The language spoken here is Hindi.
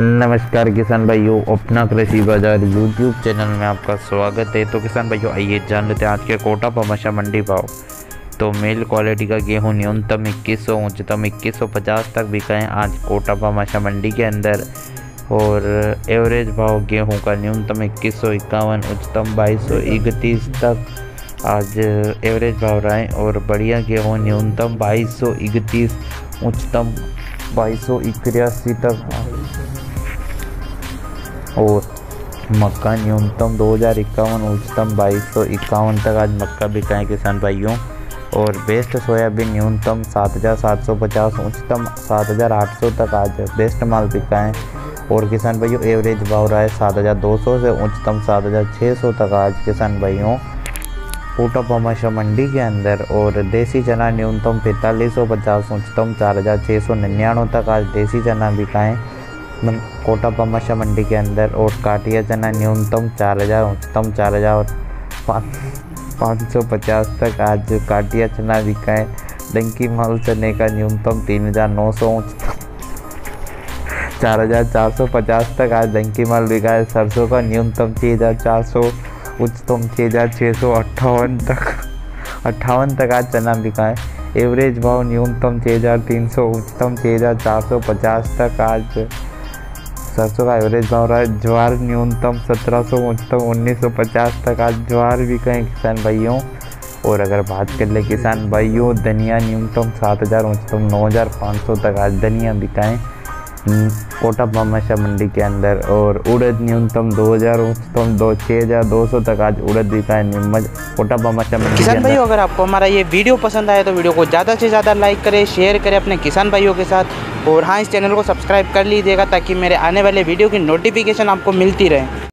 नमस्कार किसान भाइयों, अपना कृषि बाज़ार यूट्यूब चैनल में आपका स्वागत है। तो किसान भाइयों, आइए जान लेते हैं आज के कोटा पमाशा मंडी भाव। तो मेल क्वालिटी का गेहूँ न्यूनतम इक्कीस सौ, उच्चतम इक्कीस सौ पचास तक बिकाएँ आज कोटा पमाशा मंडी के अंदर। और एवरेज भाव गेहूँ का न्यूनतम इक्कीस सौ इक्यावन, उच्चतम बाईस सौ इकतीस तक आज एवरेज भाव रहा। और बढ़िया गेहूँ न्यूनतम बाईस सौ इकतीस, उच्चतम बाईस सौ इक्यासी तक। और मक्का न्यूनतम दो हज़ार इक्यावन, उच्चतम बाईस सौ इक्यावन तक आज मक्का बिका है किसान भाइयों। और बेस्ट सोयाबीन न्यूनतम सात हज़ार सात सौ पचास, उच्चतम सात हज़ार आठ सौ तक आज बेस्ट माल बिकाएँ। और किसान भाइयों, एवरेज भाव रहा है सात हज़ार दो सौ से उच्चतम सात हज़ार छः सौ तक आज किसान भाइयों। कोटा पमाशा मंडी के अंदर और देसी चना न्यूनतम पैंतालीस सौ पचास, उच्चतम चार हज़ार छः सौ निन्यानवे तक आज देसी चना बिकाएँ। कोटा पमाशा मंडी के अंदर और काटिया चना न्यूनतम चार हज़ार उच्चतम चार हज़ार और पाँच सौ पचास तक आज काटिया चना बिकाएँ डंकी माल चने का न्यूनतम तीन हज़ार नौ सौ उच्चतम चार हज़ार चार सौ पचास तक आज डंकी माल बिका है सरसों का न्यूनतम छः हज़ार चार सौ उच्चतम छः हज़ार छः सौ अट्ठावन तक अट्ठावन तक आज चना बिका है एवरेज भाव न्यूनतम छः हज़ार तीन सौ उच्चतम छः हज़ार चार सौ पचास तक आज सरसों का एवरेज भाव रहा है। ज्वार न्यूनतम सत्रह सौ, उच्चतम उन्नीस सौ पचास तक। आज ज्वार भी कहें किसान भाइयों। और अगर बात कर ले किसान भाइयों, धनिया न्यूनतम सात हज़ार, उच्चतम नौ हज़ार पाँच सौ तक। आज धनिया बिकाएँ कोटा पामाशा मंडी के अंदर और उड़द न्यूनतम 2000 उच्चतम दो छः हज़ार दो सौ तक आज उड़द बिका है नीमच कोटा पामाशा मंडी किसान भाइयों अगर आपको हमारा ये वीडियो पसंद आए तो वीडियो को ज़्यादा से ज़्यादा लाइक करें शेयर करें अपने किसान भाइयों के साथ और हाँ इस चैनल को सब्सक्राइब कर लीजिएगा ताकि मेरे आने वाले वीडियो की नोटिफिकेशन आपको मिलती रहे।